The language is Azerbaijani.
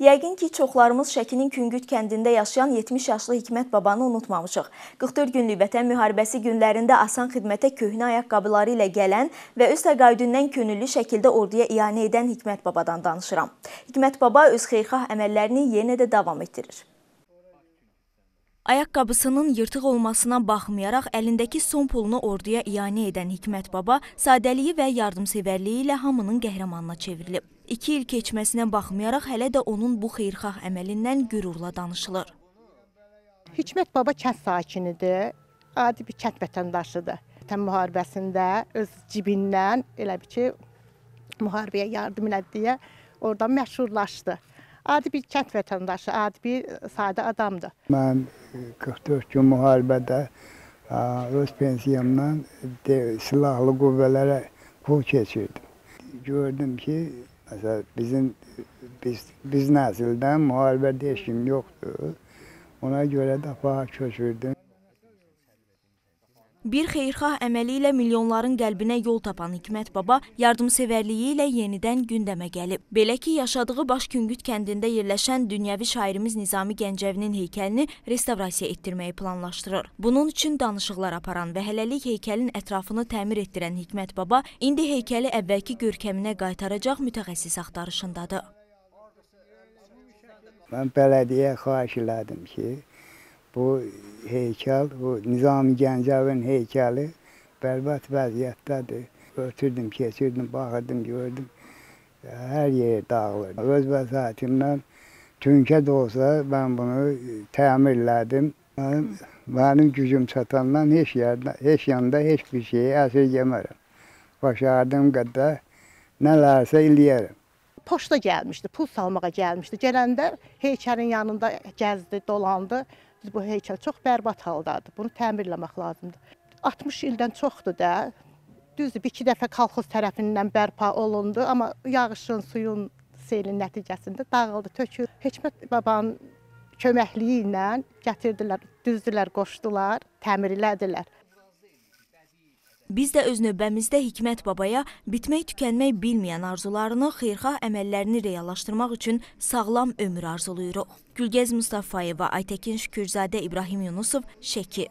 Yəqin ki, çoxlarımız Şəkinin Küngüt kəndində yaşayan 70 yaşlı Hikmət babanı unutmamışıq. 44 günlük vətən müharibəsi günlərində asan xidmətə köhnə ayaqqabıları ilə gələn və öz təqaüdündən könüllü şəkildə orduya iyanə edən Hikmət babadan danışıram. Hikmət baba öz xeyirxah əməllərini yenə də davam etdirir. Ayaqqabısının yırtıq olmasına baxmayaraq əlindəki son pulunu orduya iyanə edən Hikmət baba sadəliyi və yardımsevərliyi ilə hamının qəhrəmanına çevrilib. 2 il keçməsinə baxmayaraq hələ də onun bu xeyirxah əməlindən qürurla danışılır. Hikmət baba kənd sakinidir. Adi bir kənd vətəndaşıdır. Vətən müharibəsində öz cibindən elə bir ki müharibəyə yardım elədi deyə oradan məşhurlaşdı. Adi bir kənd vətəndaşı, adi bir sadə adamdır. Mən 44 gün müharibədə öz pensiyamdan silahlı qüvvələrə pul keçirdim. Gördüm ki, məsələn bizim biz biz nəsildən müharibədə heç kim yoxdur. Ona görə də aparıb köçürdüm. Bir xeyirxah əməli ilə milyonların qəlbinə yol tapan Hikmət baba yardımsevərliyi ilə yenidən gündəmə gəlib. Belə ki, yaşadığı Başküngüt kəndində yerləşən dünyəvi şairimiz Nizami Gəncəvinin heykəlini restavrasiya etdirməyi planlaşdırır. Bunun üçün danışıqlar aparan və hələlik heykəlin ətrafını təmir etdirən Hikmət baba indi heykəli əvvəlki görkəminə qaytaracaq mütəxəssis axtarışındadır. Mən bələdiyyəyə xahiş elədim ki, bu heykəl, bu Nizami Gəncəvin heykəli bərbad vəziyyətdədir. Ötürdüm, keçirdim, baxırdım, gördüm. Hər yer dağılır. Öz vəsaitimdən tünkə də olsa mən bunu təmir elədim. Mənim, mənim gücüm çatandan heç yerdə, heç yanda heç bir şeyi əsirgəmərəm. Başardığım qədər nələrsə eləyərəm. Poçta gəlmişdi, pul salmağa gəlmişdi. Gələndə heykəlin yanında gəzdi, dolandı. Bu heykəl çox bərbad haldadır. Bunu təmirləmək lazımdır. 60 ildən çoxdur da. Düzdür, bir iki dəfə kolxoz tərəfindən bərpa olundu, amma yağışın, suyun, selin nəticəsində dağıldı, töküldü. Hikmət babanın köməkliyi ilə gətirdilər, düzdülər, qoşdular, təmir elədilər. Biz də öz növbəmizdə Hikmət babaya bitmək tükənmək bilməyən arzularını, xeyirxah əməllərini reallaşdırmaq üçün sağlam ömür arzuluyuruq. Gülgəz Mustafayeva, Aytəkin Şükürzadə, İbrahim Yunusov, Şəki.